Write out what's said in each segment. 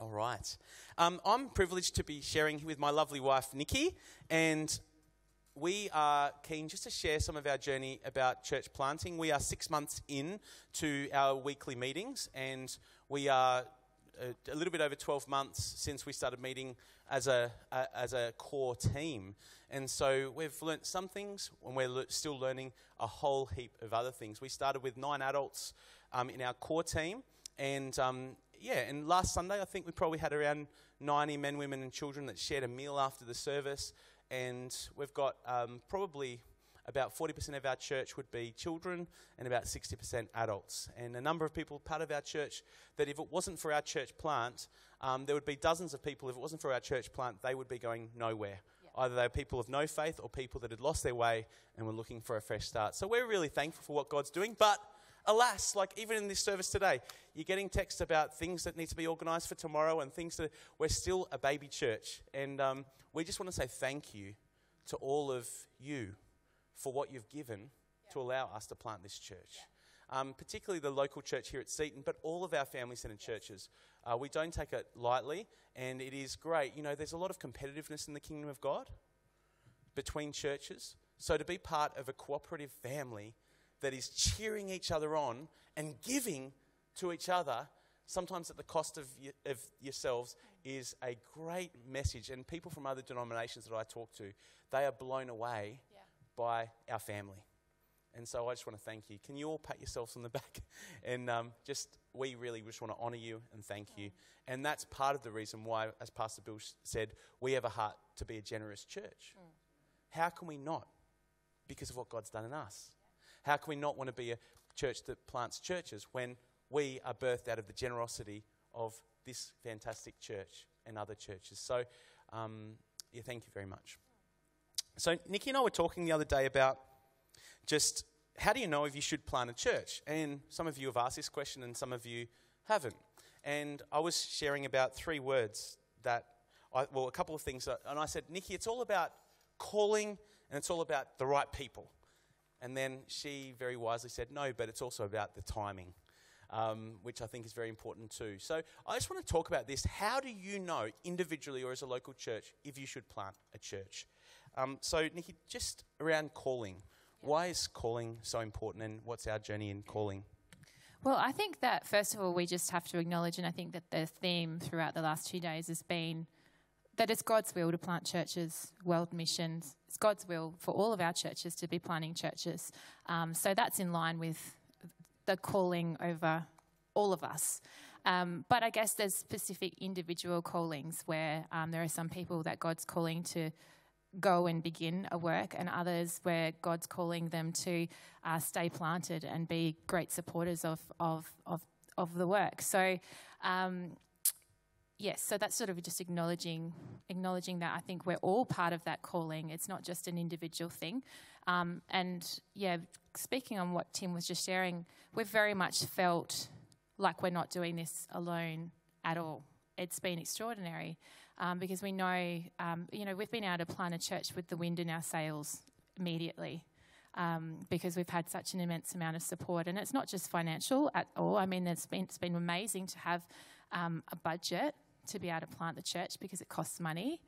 All right. Um, I'm privileged to be sharing with my lovely wife, Niki, and we are keen just to share some of our journey about church planting. We are six months in to our weekly meetings, and we are a, a little bit over 12 months since we started meeting as a, a, as a core team. And so we've learnt some things, and we're le- still learning a whole heap of other things. We started with nine adults um, in our core team, and um, yeah, and last Sunday I think we probably had around 90 men, women, and children that shared a meal after the service. And we've got um, probably about 40% of our church would be children and about 60% adults. And a number of people, part of our church, that if it wasn't for our church plant, um, there would be dozens of people, if it wasn't for our church plant, they would be going nowhere. Either they were people of no faith or people that had lost their way and were looking for a fresh start. So we're really thankful for what God's doing. But alas, like even in this service today, you're getting texts about things that need to be organised for tomorrow and things that we're still a baby church. And um, we just want to say thank you to all of you for what you've given yeah. to allow us to plant this church. Yeah. Um, particularly the local church here at Seaton, but all of our family centred churches. Uh, we don't take it lightly, and it is great. You know, there's a lot of competitiveness in the kingdom of God between churches. So to be part of a cooperative family that is cheering each other on and giving to each other, sometimes at the cost of, y- of yourselves, is a great message. And people from other denominations that I talk to, they are blown away yeah. by our family. And so I just want to thank you. Can you all pat yourselves on the back? And um, just, we really just want to honour you and thank you. And that's part of the reason why, as Pastor Bill said, we have a heart to be a generous church. Mm. How can we not? Because of what God's done in us. How can we not want to be a church that plants churches when we are birthed out of the generosity of this fantastic church and other churches? So, um, yeah, thank you very much. So, Niki and I were talking the other day about just how do you know if you should plant a church? And some of you have asked this question and some of you haven't. And I was sharing about three words that, I, well, a couple of things. That, and I said, Niki, it's all about calling and it's all about the right people. And then she very wisely said, no, but it's also about the timing, um, which I think is very important too. So I just want to talk about this. How do you know, individually or as a local church, if you should plant a church? Um, so, Niki, just around calling, why is calling so important and what's our journey in calling? Well, I think that first of all, we just have to acknowledge, and I think that the theme throughout the last two days has been that it's God's will to plant churches, world missions. It's God's will for all of our churches to be planting churches. Um, so that's in line with the calling over all of us. Um, but I guess there's specific individual callings where um, there are some people that God's calling to go and begin a work, and others where God's calling them to uh, stay planted and be great supporters of of of, of the work. So um, yes, so that's sort of just acknowledging acknowledging that I think we're all part of that calling. It's not just an individual thing. Um, and yeah, speaking on what Tim was just sharing, we've very much felt like we're not doing this alone at all. It's been extraordinary um, because we know, um, you know, we've been able to plant a church with the wind in our sails immediately. Um, because we've had such an immense amount of support. And it's not just financial at all. I mean, it's been, it's been amazing to have um, a budget to be able to plant the church because it costs money.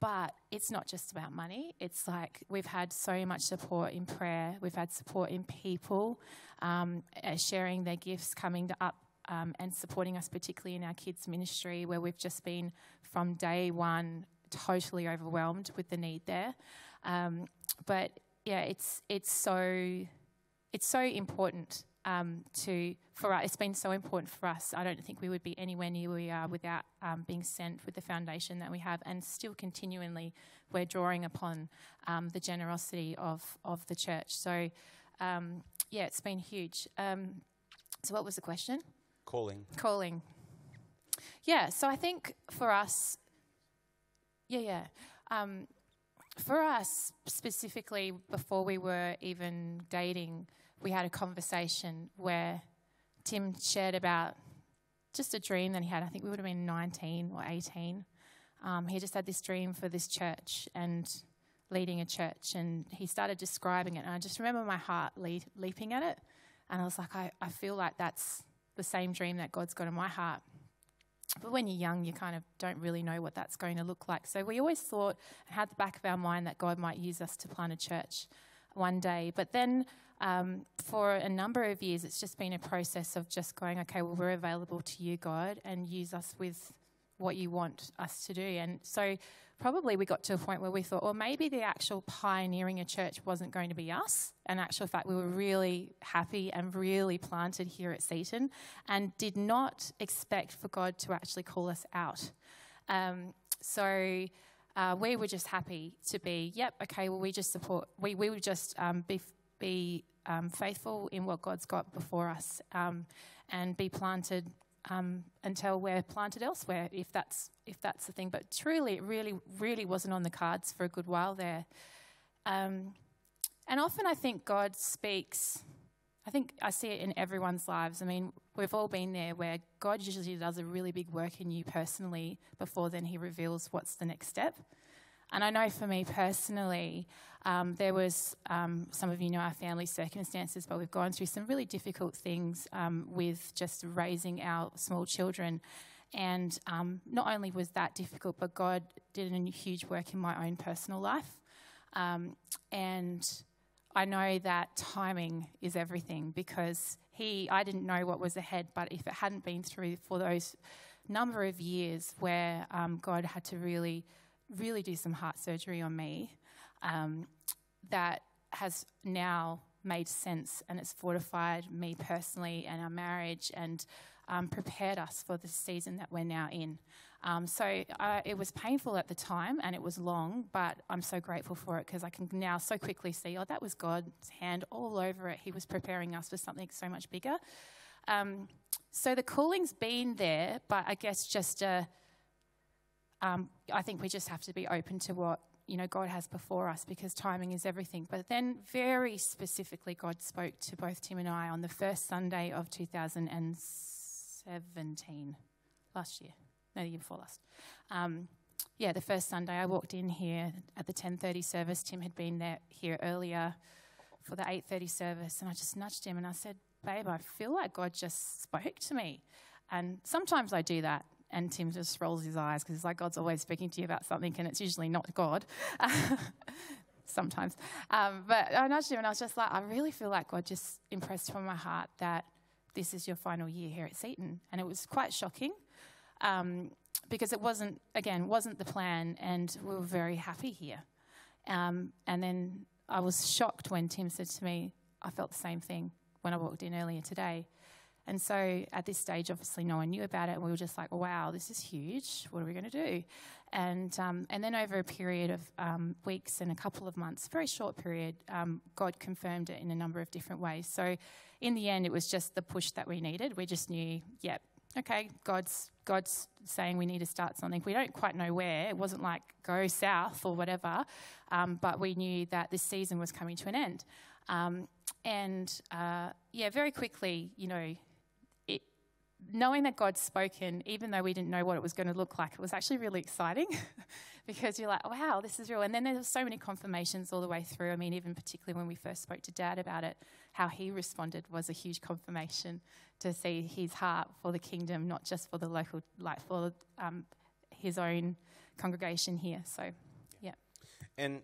But it's not just about money. It's like we've had so much support in prayer. We've had support in people um, uh, sharing their gifts, coming up um, and supporting us, particularly in our kids' ministry, where we've just been from day one totally overwhelmed with the need there. Um, but yeah, it's it's so it's so important um, to for us. It's been so important for us. I don't think we would be anywhere near where we are without um, being sent with the foundation that we have, and still continually we're drawing upon um, the generosity of of the church. So um, yeah, it's been huge. Um, so what was the question? Calling. Calling. Yeah. So I think for us, yeah, yeah. Um, for us specifically, before we were even dating we had a conversation where Tim shared about just a dream that he had. I think we would have been 19 or 18. Um, he just had this dream for this church and leading a church, and he started describing it. And I just remember my heart le- leaping at it. And I was like, I, I feel like that's the same dream that God's got in my heart. but when you're young, you kind of don't really know what that's going to look like. So we always thought, and had the back of our mind, that God might use us to plant a church one day. But then um, for a number of years, it's just been a process of just going, okay, well, we're available to you, God, and use us with what you want us to do. And so probably we got to a point where we thought, well, maybe the actual pioneering a church wasn't going to be us. In actual fact, we were really happy and really planted here at Seaton and did not expect for God to actually call us out. Um, so uh, we were just happy to be, yep, okay, well, we just support, we, we would just um, be, be um, faithful in what God's got before us um, and be planted um, until we're planted elsewhere, if that's if that's the thing. But truly, it really, really wasn't on the cards for a good while there. Um, and often, I think God speaks. I think I see it in everyone's lives. I mean, we've all been there where God usually does a really big work in you personally before then He reveals what's the next step. And I know for me personally, um, there was, um, some of you know our family circumstances, but we've gone through some really difficult things um, with just raising our small children. And um, not only was that difficult, but God did a huge work in my own personal life. Um, and I know that timing is everything because he, I didn't know what was ahead, but if it hadn't been through for those number of years where um, God had to really really do some heart surgery on me um, that has now made sense and it's fortified me personally and our marriage and um, prepared us for the season that we're now in. Um, so uh, it was painful at the time and it was long, but I'm so grateful for it because I can now so quickly see, oh, that was God's hand all over it. He was preparing us for something so much bigger. Um, so the calling's been there, but I guess just a um, I think we just have to be open to what you know God has before us because timing is everything. But then, very specifically, God spoke to both Tim and I on the first Sunday of 2017, last year, no, the year before last. Um, yeah, the first Sunday I walked in here at the 10:30 service. Tim had been there here earlier for the 8:30 service, and I just nudged him and I said, "Babe, I feel like God just spoke to me." And sometimes I do that. And Tim just rolls his eyes because it's like God's always speaking to you about something, and it's usually not God. Sometimes. Um, but I nudged him, and I was just like, I really feel like God just impressed from my heart that this is your final year here at Seaton. And it was quite shocking um, because it wasn't, again, wasn't the plan, and we were very happy here. Um, and then I was shocked when Tim said to me, I felt the same thing when I walked in earlier today. And so at this stage, obviously, no one knew about it. And we were just like, wow, this is huge. What are we going to do? And, um, and then over a period of um, weeks and a couple of months, very short period, um, God confirmed it in a number of different ways. So in the end, it was just the push that we needed. We just knew, yep, okay, God's, God's saying we need to start something. We don't quite know where. It wasn't like go south or whatever, um, but we knew that this season was coming to an end. Um, and uh, yeah, very quickly, you know, knowing that God's spoken, even though we didn't know what it was going to look like, it was actually really exciting because you're like, wow, this is real. And then there's so many confirmations all the way through. I mean, even particularly when we first spoke to Dad about it, how he responded was a huge confirmation to see his heart for the kingdom, not just for the local, like for um, his own congregation here. So, yeah. And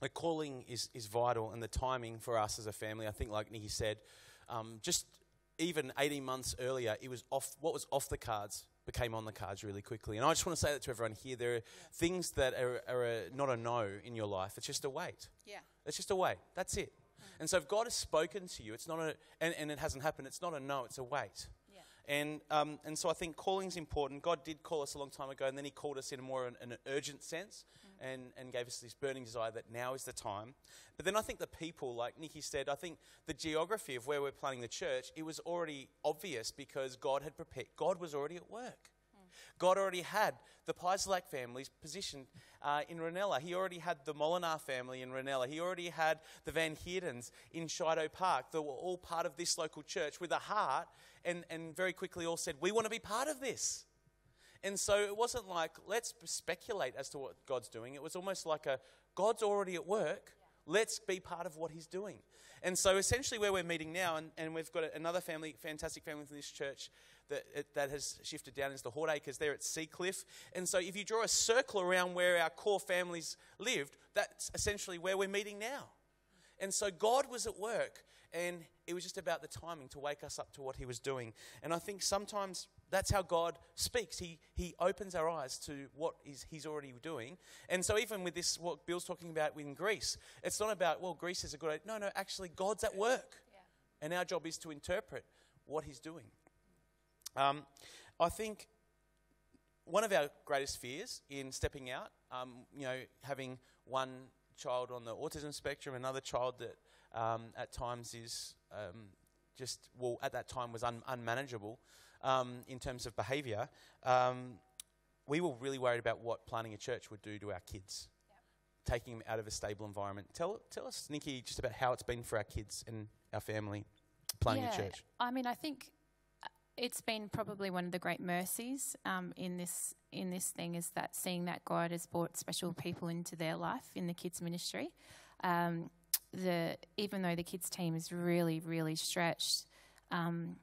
the calling is, is vital, and the timing for us as a family, I think, like Niki said, um, just even 18 months earlier, it was off, what was off the cards became on the cards really quickly. And I just want to say that to everyone here. There are things that are, are a, not a no in your life. It's just a wait. Yeah. It's just a wait. That's it. Mm. And so if God has spoken to you, it's not a, and, and it hasn't happened, it's not a no, it's a wait. Yeah. And, um, and so I think calling is important. God did call us a long time ago, and then He called us in a more an, an urgent sense and, and gave us this burning desire that now is the time. But then I think the people, like Niki said, I think the geography of where we're planning the church, it was already obvious because God had prepared, God was already at work. God already had the Paislak families positioned uh, in Reynella. He already had the Molinar family in Reynella. He already had the Van Heerdens in Sheidow Park. They were all part of this local church with a heart and, and very quickly all said, We want to be part of this. And so it wasn't like, let's speculate as to what God's doing. It was almost like a, God's already at work. Let's be part of what He's doing. And so essentially, where we're meeting now, and, and we've got another family, fantastic family from this church that, that has shifted down into the Hort Acres there at Seacliff. And so if you draw a circle around where our core families lived, that's essentially where we're meeting now. And so God was at work, and it was just about the timing to wake us up to what He was doing. And I think sometimes that's how God speaks. He, he opens our eyes to what is, He's already doing. And so, even with this, what Bill's talking about in Greece, it's not about, well, Greece is a good idea. No, no, actually, God's at work. Yeah. And our job is to interpret what He's doing. Um, I think one of our greatest fears in stepping out, um, you know, having one child on the autism spectrum, another child that um, at times is um, just, well, at that time was un- unmanageable um, in terms of behaviour, um, we were really worried about what planting a church would do to our kids, yep. taking them out of a stable environment. Tell, tell us, Niki, just about how it's been for our kids and our family planting yeah, a church. I mean, I think uh, it's been probably one of the great mercies um, in this in this thing is that seeing that God has brought special people into their life in the kids ministry. Um, the even though the kids team is really really stretched, um,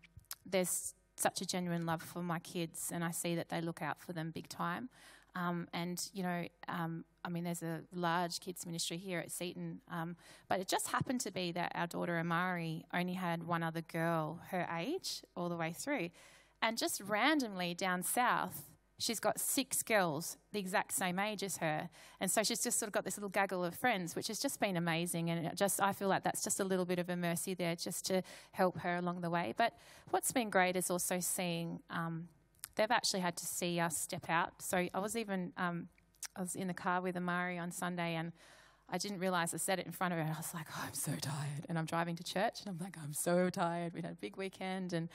there's such a genuine love for my kids, and I see that they look out for them big time. Um, and you know, um, I mean, there's a large kids ministry here at Seaton, um, but it just happened to be that our daughter Amari only had one other girl her age all the way through, and just randomly down south, she's got six girls the exact same age as her. And so she's just sort of got this little gaggle of friends, which has just been amazing. And just I feel like that's just a little bit of a mercy there just to help her along the way. But what's been great is also seeing um, they've actually had to see us step out. So I was even um, I was in the car with Amari on Sunday and I didn't realize I said it in front of her. And I was like, oh, I'm so tired. And I'm driving to church and I'm like, I'm so tired. We had a big weekend and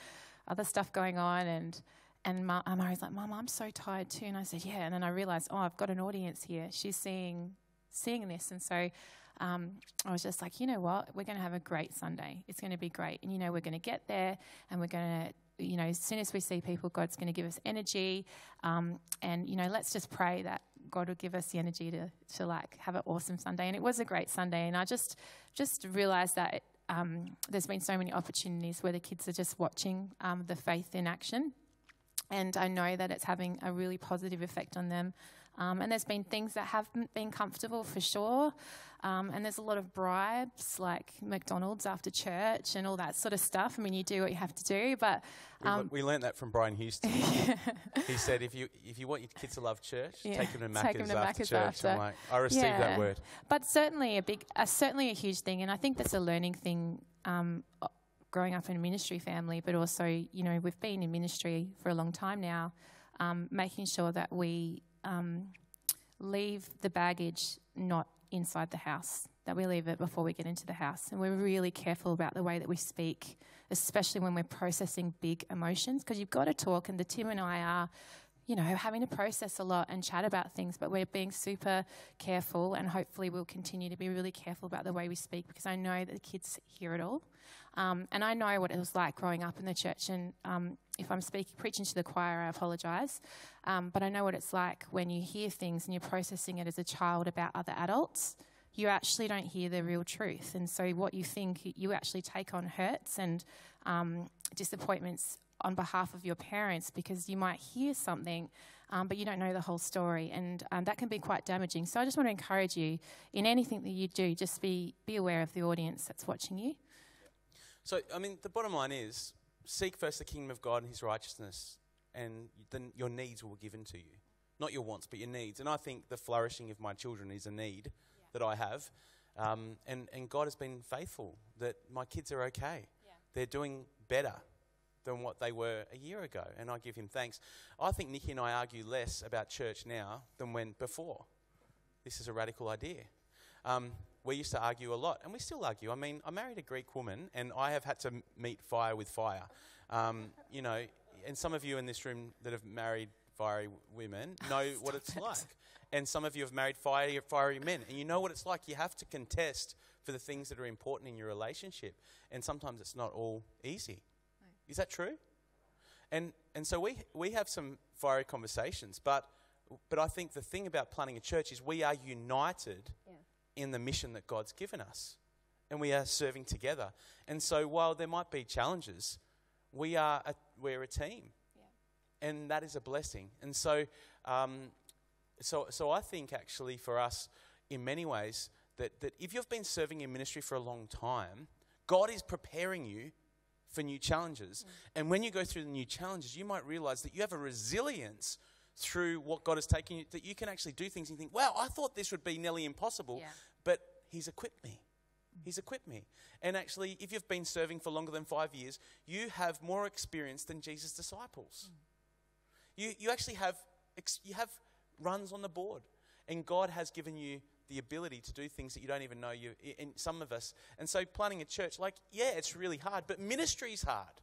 other stuff going on. And and Ma- Mari's like, Mom, I'm so tired too. And I said, Yeah. And then I realized, oh, I've got an audience here. She's seeing seeing this. And so um, I was just like, you know what? We're going to have a great Sunday. It's going to be great. And, you know, we're going to get there and we're going to, you know, as soon as we see people, God's going to give us energy. Um, and, you know, let's just pray that God will give us the energy to, to like have an awesome Sunday. And it was a great Sunday. And I just, just realized that um, there's been so many opportunities where the kids are just watching um, the faith in action and I know that it's having a really positive effect on them. Um, and there's been things that haven't been comfortable for sure. Um, and there's a lot of bribes, like McDonald's after church and all that sort of stuff. I mean, you do what you have to do, but um, we, we learned that from Brian Houston. he said, "If you if you want your kids to love church, yeah. take them to Macca's after church." After. I'm like, I received yeah. that word. But certainly a big, uh, certainly a huge thing, and I think that's a learning thing um, growing up in a ministry family, but also, you know, we've been in ministry for a long time now, um, making sure that we um, leave the baggage not inside the house, that we leave it before we get into the house. And we're really careful about the way that we speak, especially when we're processing big emotions, because you've got to talk, and the Tim and I are you know, having to process a lot and chat about things, but we're being super careful and hopefully we'll continue to be really careful about the way we speak because I know that the kids hear it all. Um, and I know what it was like growing up in the church. And um, if I'm speaking, preaching to the choir, I apologise. Um, but I know what it's like when you hear things and you're processing it as a child about other adults. You actually don't hear the real truth. And so what you think, you actually take on hurts and um, disappointments on behalf of your parents because you might hear something, um, but you don't know the whole story, and um, that can be quite damaging. So I just want to encourage you in anything that you do, just be be aware of the audience that's watching you. So I mean, the bottom line is seek first the kingdom of God and His righteousness, and then your needs will be given to you, not your wants, but your needs. And I think the flourishing of my children is a need yeah. that I have. Um, and, and God has been faithful that my kids are okay. Yeah. They're doing better than what they were a year ago, and I give him thanks. I think Niki and I argue less about church now than when before. This is a radical idea. Um, we used to argue a lot, and we still argue. I mean, I married a Greek woman, and I have had to meet fire with fire. Um, you know, and some of you in this room that have married fiery women know what it's it. like. And some of you have married fiery, fiery men, and you know what it's like. You have to contest for the things that are important in your relationship, and sometimes it's not all easy. Is that true? And, and so we, we have some fiery conversations, but, but I think the thing about planting a church is we are united. In the mission that God's given us. And we are serving together. And so while there might be challenges, we are, a, we're a team, yeah. and that is a blessing. And so, um, so, so I think actually for us, in many ways, that, that if you've been serving in ministry for a long time, God is preparing you for new challenges. Mm. And when you go through the new challenges, you might realize that you have a resilience through what God has taken you, that you can actually do things and think, wow, I thought this would be nearly impossible, yeah. but He's equipped me. He's equipped me. And actually, if you've been serving for longer than five years, you have more experience than Jesus' disciples. Mm. You, you actually have, you have runs on the board. And God has given you the ability to do things that you don't even know you and some of us and so planning a church like yeah it's really hard but ministry is hard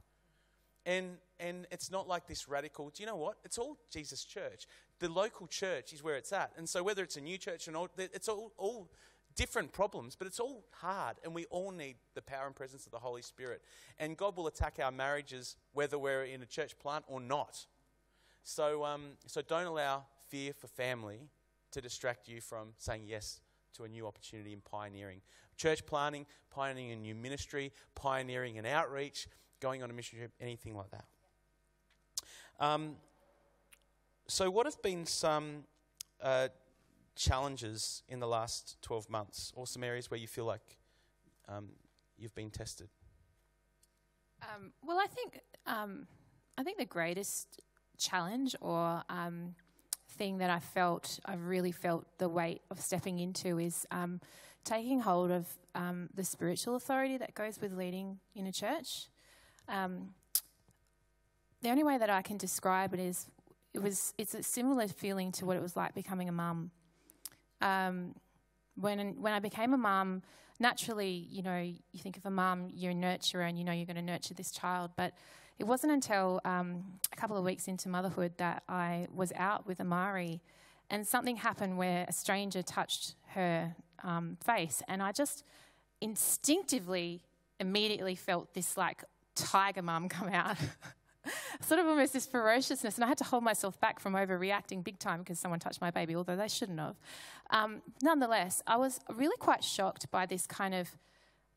and and it's not like this radical do you know what? It's all jesus church. The local church is where it's at. And so whether it's a new church or not it's all, all different problems but it's all hard and we all need the power and presence of the holy spirit. And god will attack our marriages whether we're in a church plant or not. So um, so don't allow fear for family to distract you from saying yes to a new opportunity in pioneering. Church planning, pioneering a new ministry, pioneering an outreach, going on a mission trip, anything like that. Um, so, what have been some uh, challenges in the last 12 months, or some areas where you feel like um, you've been tested? Um, well, I think um, I think the greatest challenge or um, thing that I felt, I've really felt the weight of stepping into is um, taking hold of the spiritual authority that goes with leading in a church. Um, the only way that I can describe it is it was it's a similar feeling to what it was like becoming a mum. Um, when when I became a mum, naturally, you know, you think of a mum, you're a nurturer, and you know you're going to nurture this child, but it wasn't until um, a couple of weeks into motherhood that I was out with Amari, and something happened where a stranger touched her um, face, and I just instinctively, immediately felt this like tiger mum come out. sort of almost this ferociousness, and I had to hold myself back from overreacting big time because someone touched my baby, although they shouldn't have. Um, nonetheless, I was really quite shocked by this kind of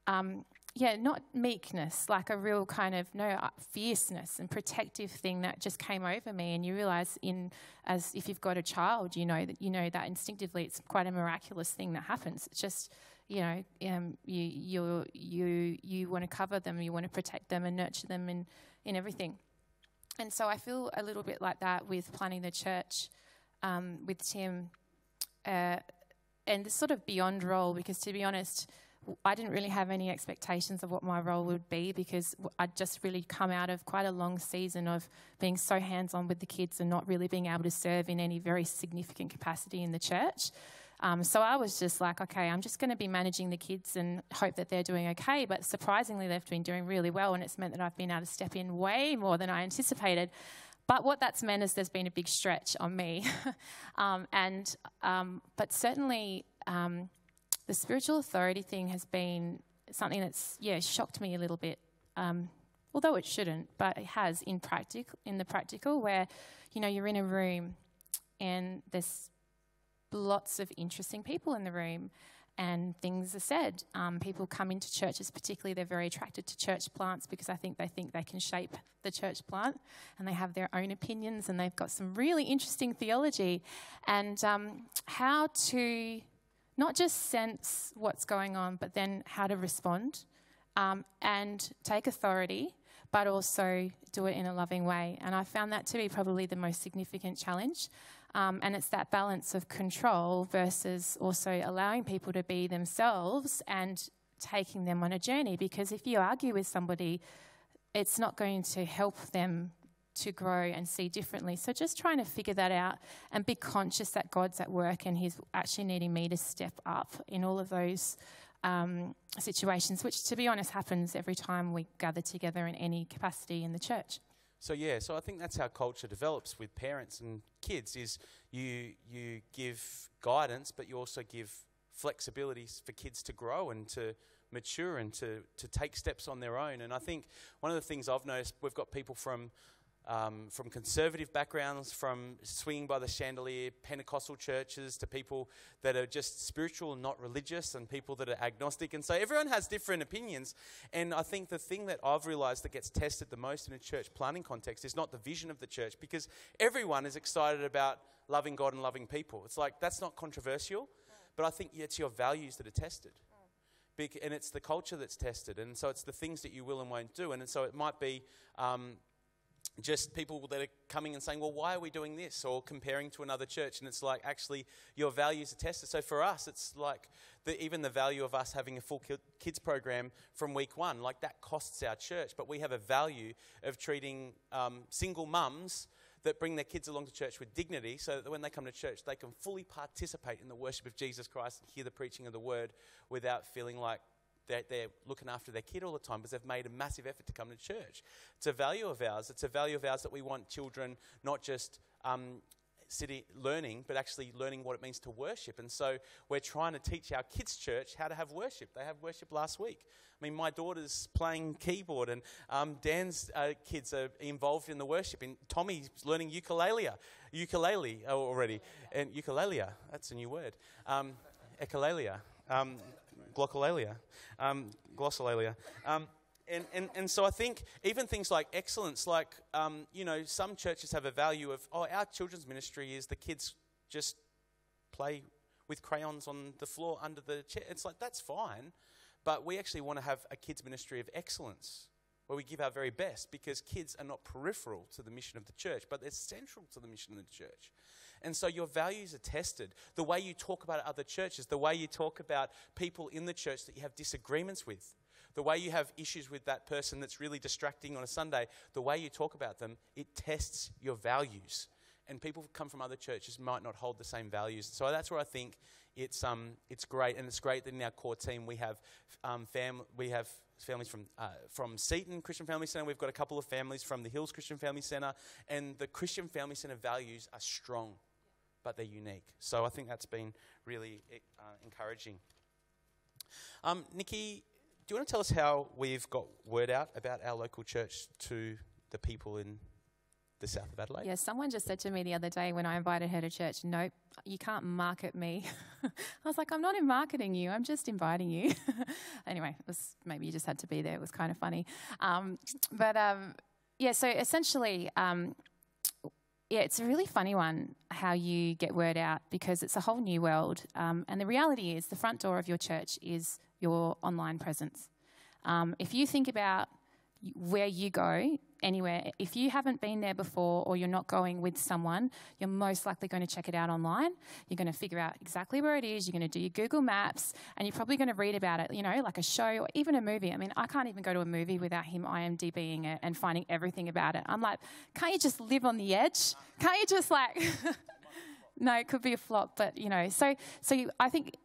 um, yeah, not meekness, like a real kind of no uh, fierceness and protective thing that just came over me. And you realize, in as if you've got a child, you know that you know that instinctively it's quite a miraculous thing that happens. It's just you know um, you you you you want to cover them, you want to protect them and nurture them in in everything. And so I feel a little bit like that with planning the church um, with Tim, uh, and the sort of beyond role because to be honest I didn't really have any expectations of what my role would be because I'd just really come out of quite a long season of being so hands on with the kids and not really being able to serve in any very significant capacity in the church. Um, so I was just like, okay, I'm just going to be managing the kids and hope that they're doing okay. But surprisingly, they've been doing really well, and it's meant that I've been able to step in way more than I anticipated. But what that's meant is there's been a big stretch on me, um, and um, but certainly um, the spiritual authority thing has been something that's yeah shocked me a little bit. Um, although it shouldn't, but it has in practical in the practical where you know you're in a room and there's lots of interesting people in the room and things are said. Um, people come into churches, particularly, they're very attracted to church plants because I think they think they can shape the church plant and they have their own opinions and they've got some really interesting theology. And um, how to not just sense what's going on, but then how to respond um, and take authority, but also do it in a loving way. And I found that to be probably the most significant challenge. Um, and it's that balance of control versus also allowing people to be themselves and taking them on a journey. Because if you argue with somebody, it's not going to help them to grow and see differently. So just trying to figure that out and be conscious that God's at work and He's actually needing me to step up in all of those um, situations, which, to be honest, happens every time we gather together in any capacity in the church. So yeah, so I think that's how culture develops with parents and kids. Is you you give guidance, but you also give flexibilities for kids to grow and to mature and to to take steps on their own. And I think one of the things I've noticed, we've got people from um, from conservative backgrounds, from swinging by the chandelier, Pentecostal churches, to people that are just spiritual and not religious, and people that are agnostic. And so everyone has different opinions. And I think the thing that I've realized that gets tested the most in a church planning context is not the vision of the church, because everyone is excited about loving God and loving people. It's like that's not controversial, but I think it's your values that are tested. and it's the culture that's tested, and so it's the things that you will and won't do, and so it might be um, just people that are coming and saying, well, why are we doing this? Or comparing to another church. And it's like, actually, your values are tested. So for us, it's like the, even the value of us having a full kids program from week one, like that costs our church. But we have a value of treating um, single mums that bring their kids along to church with dignity so that when they come to church, they can fully participate in the worship of Jesus Christ and hear the preaching of the word without feeling like they're, they're, looking after their kid all the time because they've made a massive effort to come to church. It's a value of ours. It's a value of ours that we want children not just um, sitting, learning, but actually learning what it means to worship. And so we're trying to teach our kids' church how to have worship. They have worship last week. I mean, my daughter's playing keyboard, and um, Dan's uh, kids are involved in the worship. And Tommy's learning ukulele, ukulele already, and ukulele. That's a new word. Um, echolalia. Um, glossolalia. Um, glossolalia. Um, and, and, and so I think even things like excellence, like, um, you know, some churches have a value of, oh, our children's ministry is the kids just play with crayons on the floor under the chair. It's like, that's fine. But we actually want to have a kids' ministry of excellence where we give our very best because kids are not peripheral to the mission of the church, but they're central to the mission of the church. And so your values are tested. The way you talk about other churches, the way you talk about people in the church that you have disagreements with, the way you have issues with that person that's really distracting on a Sunday, the way you talk about them, it tests your values. And people who come from other churches might not hold the same values. So that's where I think it's, um, it's great. And it's great that in our core team we have, um, fam- we have families from, uh, from Seaton Christian Family Centre. We've got a couple of families from the Hills Christian Family Centre. And the Christian Family Centre values are strong but they're unique. So I think that's been really uh, encouraging. Um, Niki, do you want to tell us how we've got word out about our local church to the people in the south of Adelaide? Yeah, someone just said to me the other day when I invited her to church, nope, you can't market me. I was like, I'm not in marketing you, I'm just inviting you. anyway, it was, maybe you just had to be there. It was kind of funny. Um, but um, yeah, so essentially, um, yeah, it's a really funny one how you get word out because it's a whole new world. Um, and the reality is, the front door of your church is your online presence. Um, if you think about where you go anywhere, if you haven't been there before or you're not going with someone, you're most likely going to check it out online. You're going to figure out exactly where it is. You're going to do your Google Maps and you're probably going to read about it, you know, like a show or even a movie. I mean, I can't even go to a movie without him IMDBing it and finding everything about it. I'm like, can't you just live on the edge? Can't you just like, no, it could be a flop, but you know, so, so you, I think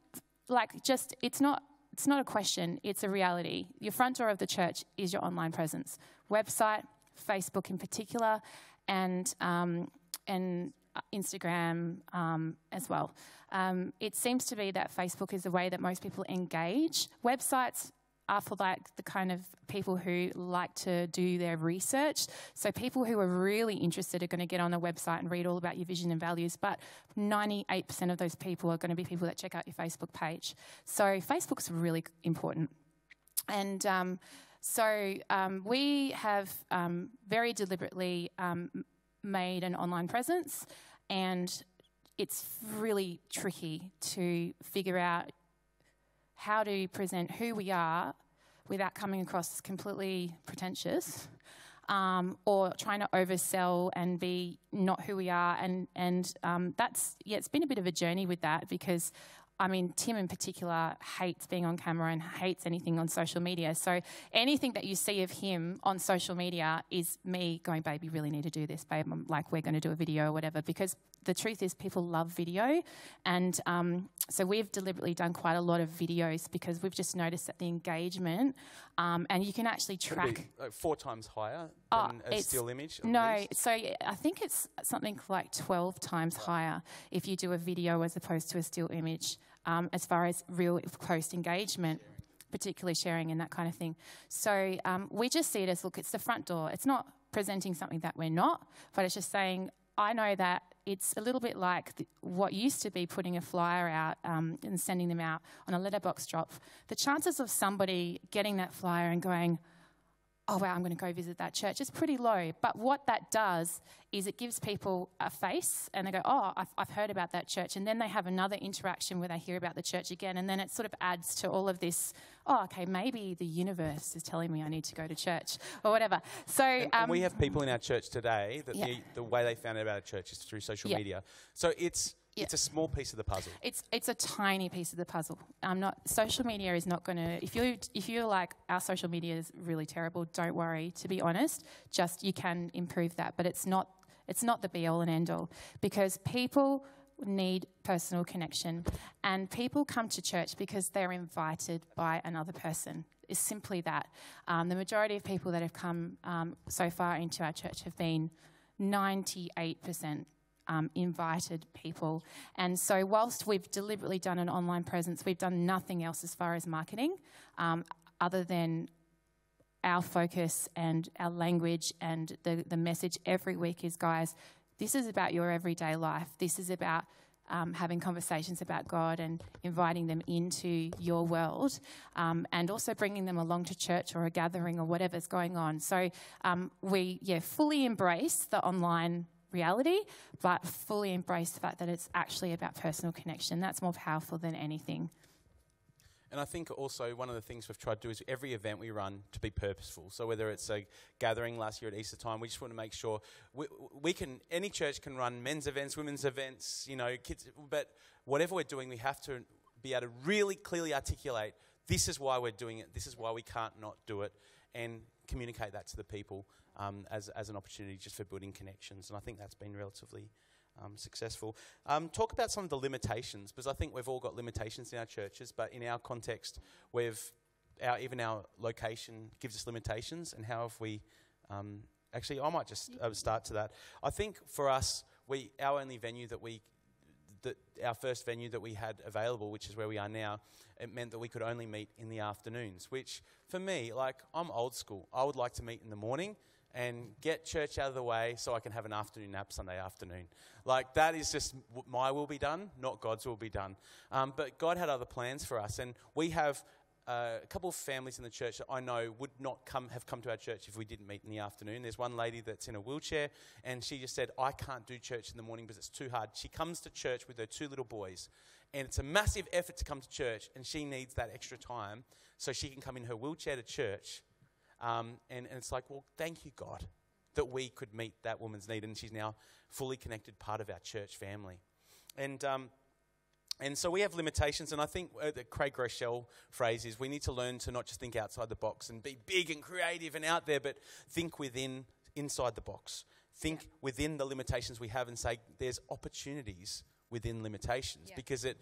like just, it's not, it's not a question, it's a reality. Your front door of the church is your online presence. Website, Facebook in particular, and, um, and uh, Instagram um, as well. Um, it seems to be that Facebook is the way that most people engage. Websites are for like the kind of people who like to do their research. So people who are really interested are going to get on a website and read all about your vision and values. But 98% of those people are going to be people that check out your Facebook page. So Facebook's really important. And um, so um, we have um, very deliberately um, made an online presence, and it's really tricky to figure out how to present who we are without coming across completely pretentious um, or trying to oversell and be not who we are. And, and um, that's, yeah, it's been a bit of a journey with that because I mean, Tim in particular hates being on camera and hates anything on social media. So anything that you see of him on social media is me going, babe, you really need to do this, babe. I'm like, we're going to do a video or whatever. Because the truth is, people love video. And um, so we've deliberately done quite a lot of videos because we've just noticed that the engagement, um, and you can actually track. Like four times higher oh, a still image? No, least. so I think it's something like 12 times higher if you do a video as opposed to a still image um, as far as real close engagement, particularly sharing and that kind of thing. So um, we just see it as look, it's the front door. It's not presenting something that we're not, but it's just saying, I know that it's a little bit like what used to be putting a flyer out um, and sending them out on a letterbox drop. The chances of somebody getting that flyer and going, oh, wow, I'm going to go visit that church, It's pretty low. But what that does is it gives people a face and they go, oh, I've, I've, heard about that church. And then they have another interaction where they hear about the church again. And then it sort of adds to all of this, oh, okay, maybe the universe is telling me I need to go to church or whatever. So and, um, and we have people in our church today that yeah. the, the, way they found out about a church is through social yeah. media. So it's yeah. It's a small piece of the puzzle. It's it's a tiny piece of the puzzle. I'm not. Social media is not going to. If you if you're like our social media is really terrible, don't worry. To be honest, just you can improve that, but it's not. It's not the be all and end all because people need personal connection, and people come to church because they're invited by another person. It's simply that. Um, the majority of people that have come um, so far into our church have been 98% um, invited people. And so, whilst we've deliberately done an online presence, we've done nothing else as far as marketing um, other than our focus and our language and the, the message every week is guys, this is about your everyday life. This is about um, having conversations about God and inviting them into your world, um, and also bringing them along to church or a gathering or whatever's going on. So um, we, yeah, fully embrace the online reality, but fully embrace the fact that it's actually about personal connection. That's more powerful than anything. And I think also one of the things we've tried to do is every event we run to be purposeful. So whether it's a gathering last year at Easter time, we just want to make sure we, we can. Any church can run men's events, women's events, you know, kids. But whatever we're doing, we have to be able to really clearly articulate this is why we're doing it. This is why we can't not do it, and communicate that to the people um, as, as an opportunity just for building connections. And I think that's been relatively um, successful. Um, talk about some of the limitations, because I think we've all got limitations in our churches, but in our context, we've our, even our location gives us limitations, and how have we? Um, actually, I might just uh, start to that. I think for us, we our only venue that we that our first venue that we had available, which is where we are now, it meant that we could only meet in the afternoons. Which for me, like I'm old school. I would like to meet in the morning and get church out of the way so I can have an afternoon nap Sunday afternoon. Like, that is just my will be done, not God's will be done. Um, but God had other plans for us, and we have uh, a couple of families in the church that I know would not come have come to our church if we didn't meet in the afternoon. There's one lady that's in a wheelchair, and she just said, "I can't do church in the morning because it's too hard." She comes to church with her two little boys, and it's a massive effort to come to church, and she needs that extra time so she can come in her wheelchair to church um, and, and it's like, well, thank you, God, that we could meet that woman's need. And she's now fully connected part of our church family. And, um, and so we have limitations. And I think uh, the Craig Groeschel phrase is we need to learn to not just think outside the box and be big and creative and out there, but think within, inside the box. Think yeah. within the limitations we have and say there's opportunities within limitations yeah. because it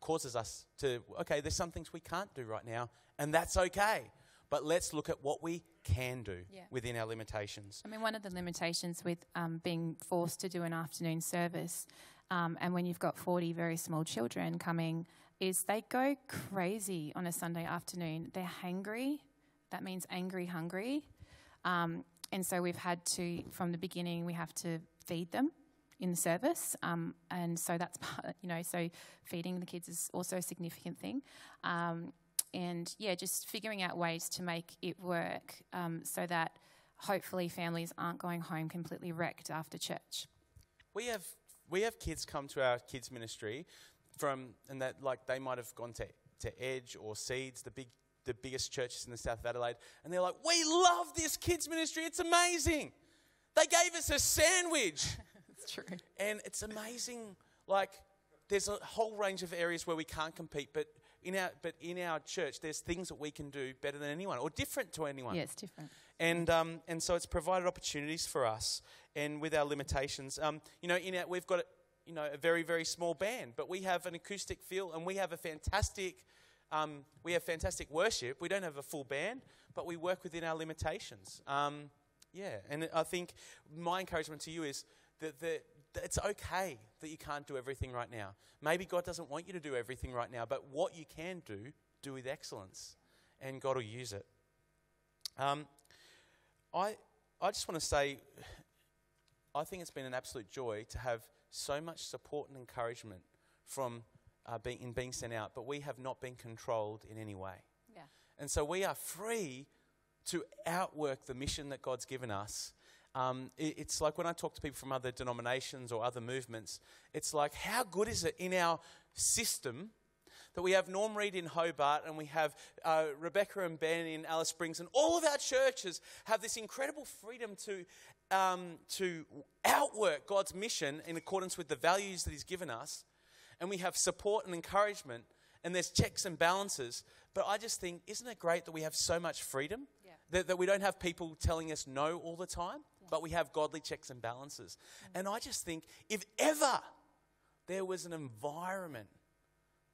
causes us to, okay, there's some things we can't do right now, and that's okay. But let's look at what we can do yeah. within our limitations. I mean, one of the limitations with um, being forced to do an afternoon service, um, and when you've got 40 very small children coming, is they go crazy on a Sunday afternoon. They're hangry. That means angry, hungry. Um, and so we've had to, from the beginning, we have to feed them in the service. Um, and so that's, part, you know, so feeding the kids is also a significant thing. Um, and yeah, just figuring out ways to make it work um, so that hopefully families aren't going home completely wrecked after church. We have we have kids come to our kids ministry from and that like they might have gone to to Edge or Seeds, the big the biggest churches in the south of Adelaide, and they're like, "We love this kids ministry. It's amazing. They gave us a sandwich." It's true. And it's amazing. Like there's a whole range of areas where we can't compete, but in our, but in our church, there's things that we can do better than anyone or different to anyone. Yeah, it's different. And, um, and so it's provided opportunities for us and with our limitations. Um, you know, in our, we've got you know, a very, very small band, but we have an acoustic feel and we have a fantastic, um, we have fantastic worship. We don't have a full band, but we work within our limitations. Um, yeah, and I think my encouragement to you is that, that it's okay that you can't do everything right now. Maybe God doesn't want you to do everything right now, but what you can do, do with excellence, and God will use it. Um, I I just want to say, I think it's been an absolute joy to have so much support and encouragement from uh, being, in being sent out, but we have not been controlled in any way. Yeah. And so we are free to outwork the mission that God's given us. Um, it, it's like when I talk to people from other denominations or other movements, it's like, how good is it in our system that we have Norm Reed in Hobart and we have uh, Rebecca and Ben in Alice Springs, and all of our churches have this incredible freedom to, um, to outwork God's mission in accordance with the values that He's given us. And we have support and encouragement, and there's checks and balances. But I just think, isn't it great that we have so much freedom? Yeah. That, that we don't have people telling us no all the time, but we have godly checks and balances. And I just think, if ever there was an environment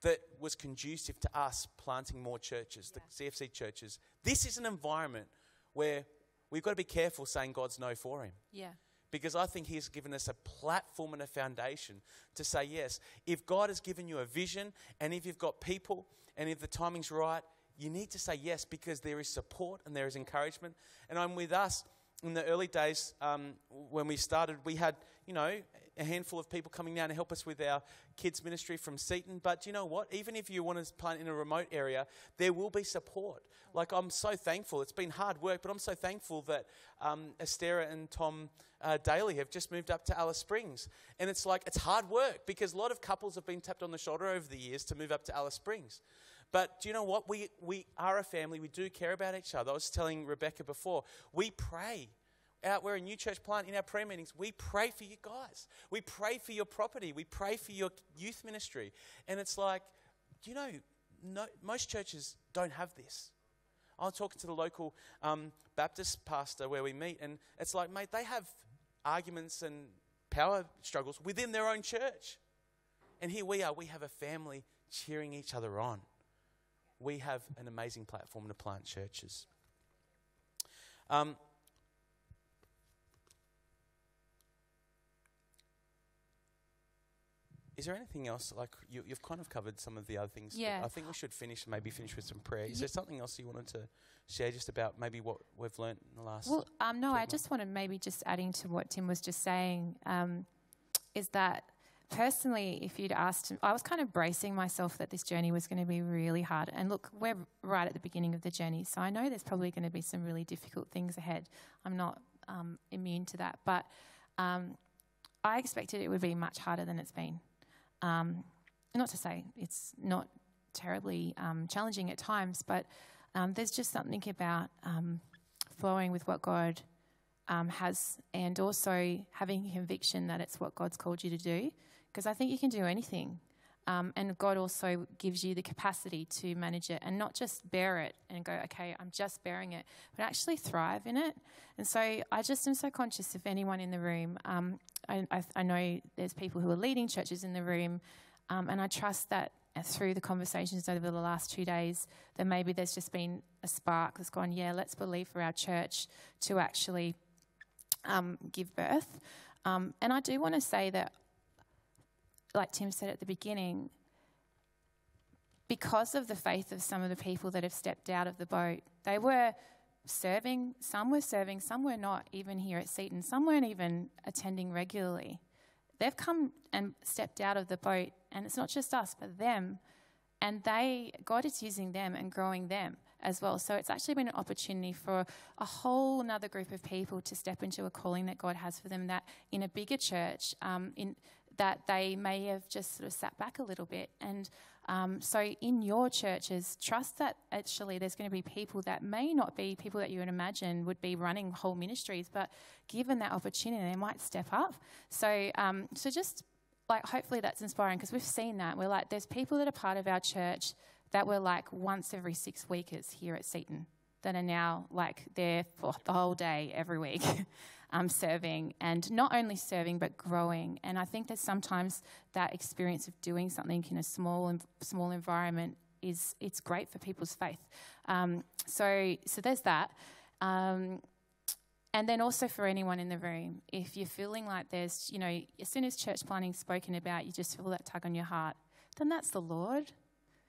that was conducive to us planting more churches, the CFC churches. This is an environment where we've got to be careful saying God's no for him. Yeah. Because I think He's given us a platform and a foundation to say, yes, if God has given you a vision and if you've got people and if the timing's right, you need to say yes because there is support and there is encouragement. And I'm with us in the early days um, when we started, we had, you know, a handful of people coming down to help us with our kids' ministry from Seaton. But you know what? Even if you want to plant in a remote area, there will be support. Like, I'm so thankful. It's been hard work, but I'm so thankful that um, Estera and Tom uh, Daly have just moved up to Alice Springs. And it's like, it's hard work because a lot of couples have been tapped on the shoulder over the years to move up to Alice Springs. But do you know what? We, we are a family. We do care about each other. I was telling Rebecca before, we pray. Out, we're a new church plant in our prayer meetings. We pray for you guys. We pray for your property. We pray for your youth ministry. And it's like, you know, no, most churches don't have this. I was talking to the local um, Baptist pastor where we meet, and it's like, mate, they have arguments and power struggles within their own church. And here we are, we have a family cheering each other on. We have an amazing platform to plant churches. Um, Is there anything else? Like you, have kind of covered some of the other things. Yeah. I think we should finish. Maybe finish with some prayer. Is Yeah. there something else you wanted to share, just about maybe what we've learnt in the last? Well, um, no, I about- just wanted maybe just adding to what Tim was just saying um, is that personally, if you'd asked, I was kind of bracing myself that this journey was going to be really hard. And look, we're right at the beginning of the journey, so I know there's probably going to be some really difficult things ahead. I'm not um, immune to that, but um, I expected it would be much harder than it's been. Um, not to say it's not terribly um, challenging at times, but um, there's just something about um, flowing with what God um, has and also having conviction that it's what God's called you to do. Because I think you can do anything. Um, and God also gives you the capacity to manage it and not just bear it and go, okay, I'm just bearing it, but actually thrive in it. And so I just am so conscious of anyone in the room. Um, I, I, I know there's people who are leading churches in the room, um, and I trust that through the conversations over the last two days, that maybe there's just been a spark that's gone, yeah, let's believe for our church to actually um, give birth. Um, and I do want to say that, like Tim said at the beginning, because of the faith of some of the people that have stepped out of the boat, they were serving, some were serving, some were not, even here at Seaton. Some weren't even attending regularly. They've come and stepped out of the boat, and it's not just us, but them. And they, God is using them and growing them as well. So it's actually been an opportunity for a whole another group of people to step into a calling that God has for them. That in a bigger church, um, in that they may have just sort of sat back a little bit. And um, so in your churches, trust that actually there's going to be people that may not be people that you would imagine would be running whole ministries, but given that opportunity, they might step up. So, um, so just like hopefully that's inspiring because we've seen that. We're like, there's people that are part of our church that were like once every six weekers here at Seaton that are now like there for the whole day every week. um, serving and not only serving but growing. And I think that sometimes that experience of doing something in a small small environment is it's great for people's faith. Um, so so there's that. Um, and then also for anyone in the room, if you're feeling like there's, you know, as soon as church planning spoken about, you just feel that tug on your heart, then that's the Lord.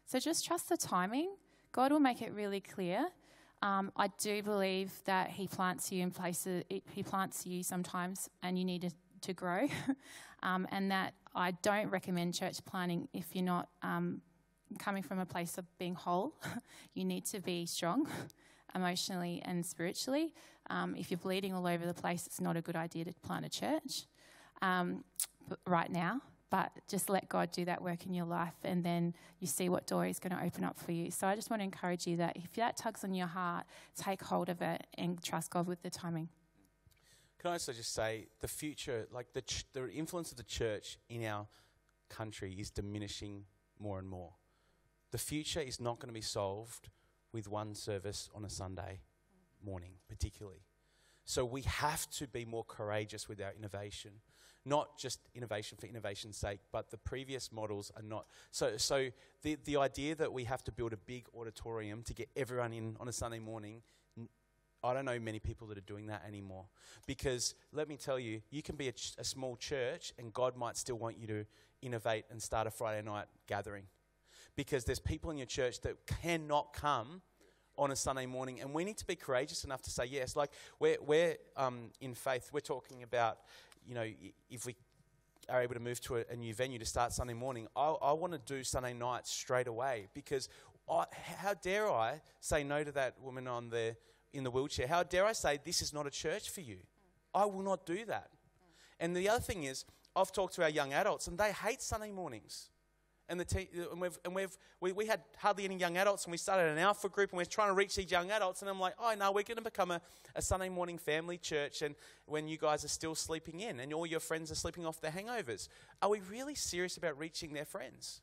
So just trust the timing. God will make it really clear. Um, I do believe that He plants you in places, He plants you sometimes, and you need to, to grow. um, and that I don't recommend church planting if you're not um, coming from a place of being whole. you need to be strong emotionally and spiritually. Um, if you're bleeding all over the place, it's not a good idea to plant a church um, right now. But just let God do that work in your life, and then you see what door He's going to open up for you. So I just want to encourage you that if that tugs on your heart, take hold of it and trust God with the timing. Can I also just say the future, like the, ch- the influence of the church in our country is diminishing more and more. The future is not going to be solved with one service on a Sunday morning, particularly. So we have to be more courageous with our innovation. Not just innovation for innovation's sake, but the previous models are not. So, so the, the idea that we have to build a big auditorium to get everyone in on a Sunday morning, I don't know many people that are doing that anymore. Because let me tell you, you can be a, ch- a small church and God might still want you to innovate and start a Friday night gathering because there's people in your church that cannot come on a Sunday morning, and we need to be courageous enough to say yes. Like we're, we're um, in faith, we're talking about, you know, if we are able to move to a, a new venue to start Sunday morning, I, I want to do Sunday night straight away because I, how dare I say no to that woman on the in the wheelchair? How dare I say this is not a church for you? I will not do that. And the other thing is, I've talked to our young adults, and they hate Sunday mornings and, the and, we've, and we've, we, we had hardly any young adults, and we started an alpha group, and we're trying to reach these young adults. And I'm like, oh, no, we're going to become a, a Sunday morning family church, and when you guys are still sleeping in, and all your friends are sleeping off their hangovers. Are we really serious about reaching their friends?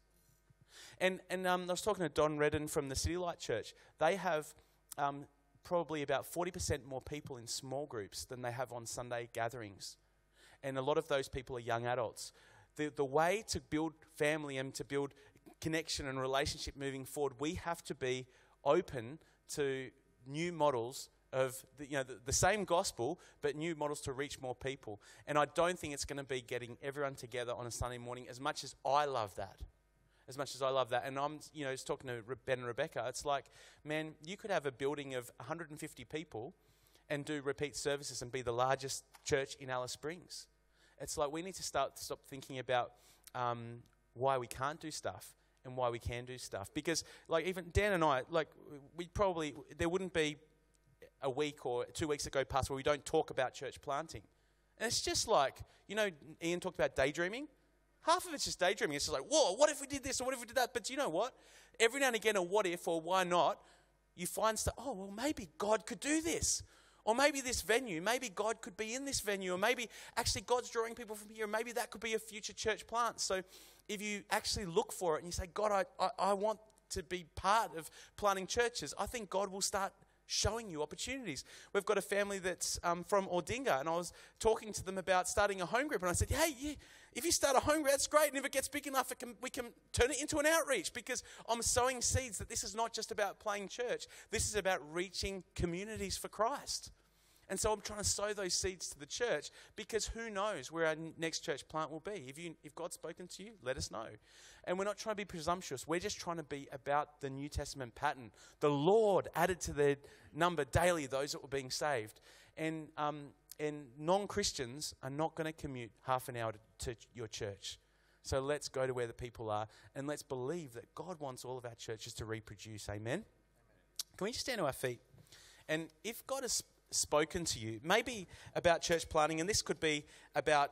And, and um, I was talking to Don Redden from the City Light Church. They have um, probably about 40% more people in small groups than they have on Sunday gatherings. And a lot of those people are young adults the, the way to build family and to build connection and relationship moving forward, we have to be open to new models of the, you know, the, the, same gospel, but new models to reach more people. And I don't think it's going to be getting everyone together on a Sunday morning as much as I love that. As much as I love that. And I'm, you know, just talking to Ben and Rebecca, it's like, man, you could have a building of 150 people and do repeat services and be the largest church in Alice Springs. It's like we need to start stop thinking about um, why we can't do stuff and why we can do stuff. Because, like, even Dan and I, like, we probably, there wouldn't be a week or two weeks that go past where we don't talk about church planting. And it's just like, you know, Ian talked about daydreaming. Half of it's just daydreaming. It's just like, whoa, what if we did this or what if we did that? But you know what? Every now and again, a what if or why not, you find stuff, oh, well, maybe God could do this. Or maybe this venue, maybe God could be in this venue, or maybe actually God's drawing people from here, maybe that could be a future church plant. So if you actually look for it and you say, God, I, I, I want to be part of planting churches, I think God will start showing you opportunities. We've got a family that's um, from Aldinga, and I was talking to them about starting a home group, and I said, "Hey, yeah, if you start a home group, that's great, and if it gets big enough, can, we can turn it into an outreach because I'm sowing seeds that this is not just about playing church. This is about reaching communities for Christ." And so I'm trying to sow those seeds to the church because who knows where our next church plant will be. If, you, if God's spoken to you, let us know. And we're not trying to be presumptuous. We're just trying to be about the New Testament pattern. The Lord added to their number daily those that were being saved. And, um, and non Christians are not going to commute half an hour to, your church. So let's go to where the people are and let's believe that God wants all of our churches to reproduce. Amen? Can we just stand to our feet? And if God has spoken to you, maybe about church planting, and this could be about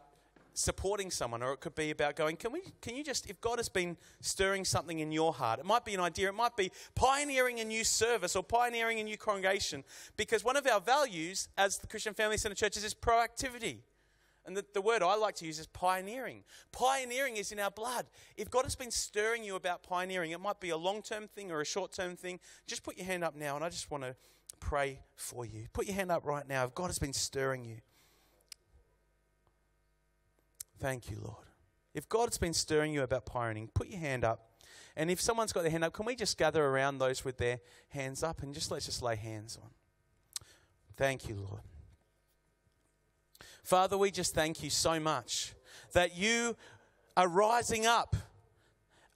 supporting someone, or it could be about going, can we, can you just, if God has been stirring something in your heart, it might be an idea, it might be pioneering a new service or pioneering a new congregation, because one of our values as the Christian Family Centre churches is proactivity. And the, the word I like to use is pioneering. Pioneering is in our blood. If God has been stirring you about pioneering, it might be a long term thing or a short term thing. Just put your hand up now, and I just want to pray for you. Put your hand up right now if God has been stirring you. Thank you, Lord. If God's been stirring you about pioneering, put your hand up. And if someone's got their hand up, can we just gather around those with their hands up and just let's just lay hands on? Thank you, Lord. Father, we just thank you so much that you are rising up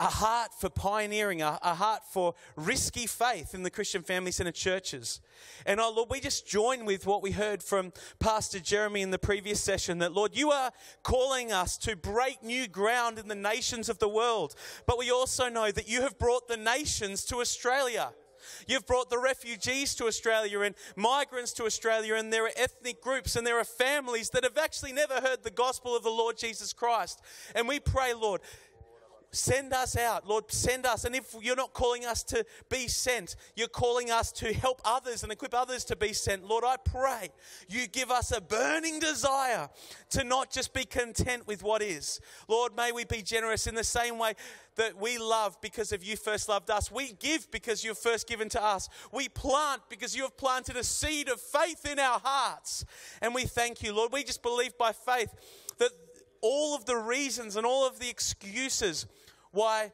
a heart for pioneering, a, a, heart for risky faith in the Christian Family Centre churches. And oh Lord, we just join with what we heard from Pastor Jeremy in the previous session that Lord, you are calling us to break new ground in the nations of the world. But we also know that you have brought the nations to Australia. You've brought the refugees to Australia and migrants to Australia, and there are ethnic groups and there are families that have actually never heard the gospel of the Lord Jesus Christ. And we pray, Lord, Send us out, Lord, send us. And if you're not calling us to be sent, you're calling us to help others and equip others to be sent. Lord, I pray you give us a burning desire to not just be content with what is. Lord, may we be generous in the same way that we love because of you first loved us. We give because you've first given to us. We plant because you have planted a seed of faith in our hearts. And we thank you, Lord. We just believe by faith that all of the reasons and all of the excuses why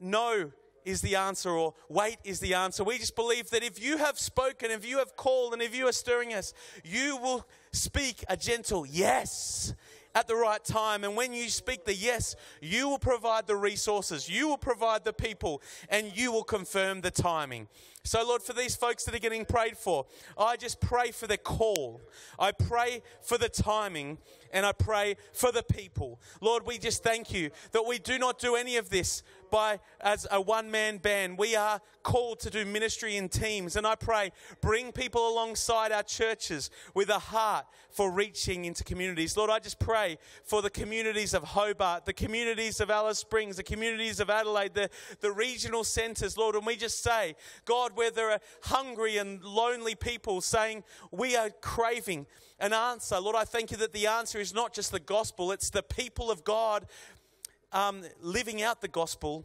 no is the answer or wait is the answer. We just believe that if you have spoken, if you have called, and if you are stirring us, you will speak a gentle yes at the right time. And when you speak the yes, you will provide the resources, you will provide the people, and you will confirm the timing. So, Lord, for these folks that are getting prayed for, I just pray for the call. I pray for the timing and I pray for the people. Lord, we just thank you that we do not do any of this by as a one man band. We are called to do ministry in teams. And I pray, bring people alongside our churches with a heart for reaching into communities. Lord, I just pray for the communities of Hobart, the communities of Alice Springs, the communities of Adelaide, the, the regional centres, Lord. And we just say, God, where there are hungry and lonely people saying, we are craving an answer. Lord, I thank you that the answer is not just the gospel, it's the people of God um, living out the gospel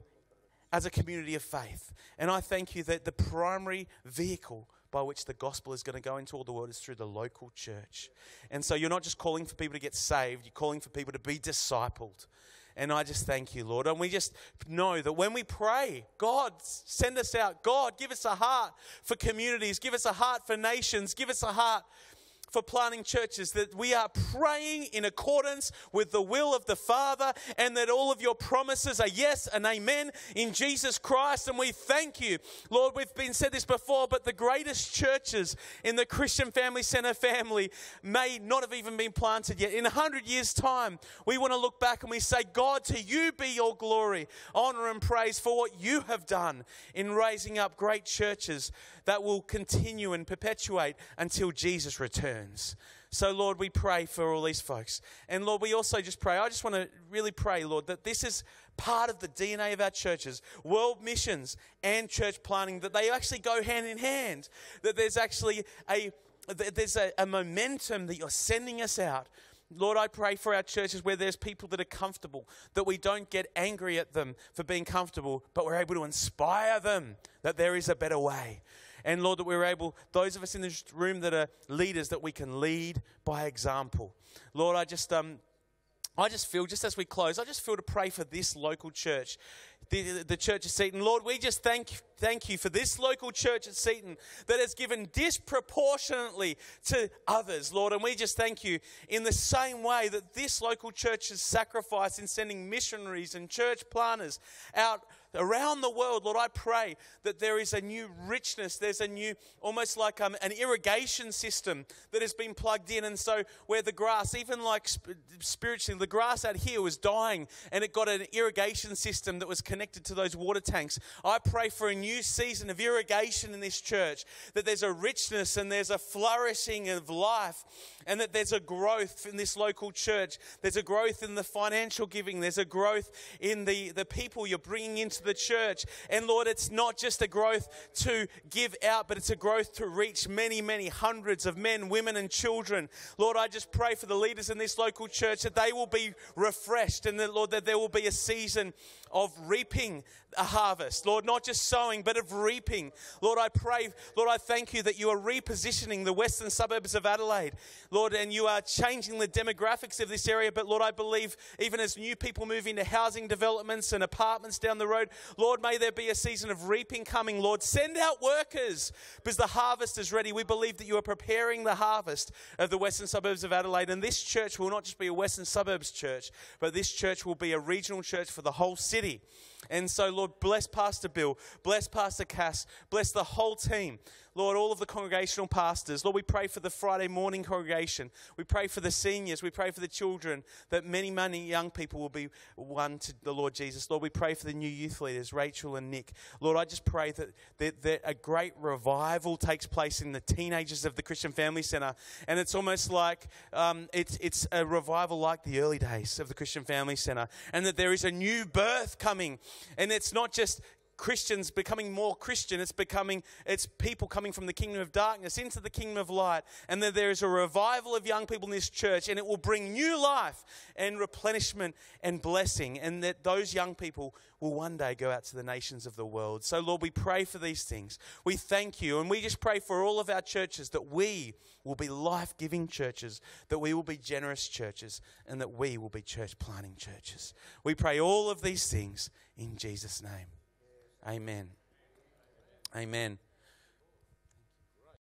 as a community of faith. And I thank you that the primary vehicle by which the gospel is going to go into all the world is through the local church. And so you're not just calling for people to get saved, you're calling for people to be discipled. And I just thank you, Lord. And we just know that when we pray, God, send us out. God, give us a heart for communities, give us a heart for nations, give us a heart for planting churches that we are praying in accordance with the will of the Father and that all of your promises are yes and amen in Jesus Christ. And we thank you. Lord, we've been said this before, but the greatest churches in the Christian Family Center family may not have even been planted yet. In a hundred years' time, we want to look back and we say, God, to you be your glory, honor, and praise for what you have done in raising up great churches that will continue and perpetuate until Jesus returns. So, Lord, we pray for all these folks. And Lord, we also just pray. I just want to really pray, Lord, that this is part of the DNA of our churches, world missions and church planting, that they actually go hand in hand. That there's actually a there's a, a momentum that you're sending us out Lord, I pray for our churches where there's people that are comfortable, that we don't get angry at them for being comfortable, but we're able to inspire them that there is a better way. And Lord, that we're able, those of us in this room that are leaders, that we can lead by example. Lord, I just, um, I just feel, just as we close, I just feel to pray for this local church, the, the church of Seaton. Lord, we just thank, thank you for this local church at Seaton that has given disproportionately to others, Lord. And we just thank you in the same way that this local church has sacrificed in sending missionaries and church planters out around the world, Lord, I pray that there is a new richness. There's a new, almost like um, an irrigation system that has been plugged in. And so, where the grass, even like spiritually, the grass out here was dying and it got an irrigation system that was connected to those water tanks. I pray for a new season of irrigation in this church, that there's a richness and there's a flourishing of life and that there's a growth in this local church. There's a growth in the financial giving. There's a growth in the, the people you're bringing into the church. And Lord, it's not just a growth to give out, but it's a growth to reach many, many hundreds of men, women, and children. Lord, I just pray for the leaders in this local church that they will be refreshed and that, Lord, that there will be a season of reaping a harvest. Lord, not just sowing, but of reaping. Lord, I pray, Lord, I thank you that you are repositioning the western suburbs of Adelaide, Lord, and you are changing the demographics of this area. But Lord, I believe even as new people move into housing developments and apartments down the road, Lord, may there be a season of reaping coming. Lord, send out workers because the harvest is ready. We believe that you are preparing the harvest of the western suburbs of Adelaide. And this church will not just be a western suburbs church, but this church will be a regional church for the whole city. city. And so, Lord, bless Pastor Bill, bless Pastor Cass, bless the whole team. Lord, all of the congregational pastors. Lord, we pray for the Friday morning congregation. We pray for the seniors. We pray for the children, that many, many young people will be won to the Lord Jesus. Lord, we pray for the new youth leaders, Rachel and Nick. Lord, I just pray that, that, that a great revival takes place in the teenagers of the Christian Family Centre. And it's almost like um, it's, it's a revival like the early days of the Christian Family Centre. And that there is a new birth coming. And it's not just Christians becoming more Christian. It's becoming, it's people coming from the kingdom of darkness into the kingdom of light. And that there is a revival of young people in this church and it will bring new life and replenishment and blessing. And that those young people will one day go out to the nations of the world. So, Lord, we pray for these things. We thank you. And we just pray for all of our churches that we will be life giving churches, that we will be generous churches, and that we will be church planting churches. We pray all of these things in Jesus' name. Amen. Amen.